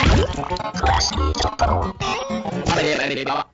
Class E ちゃったの。あれ、あれ、あれ、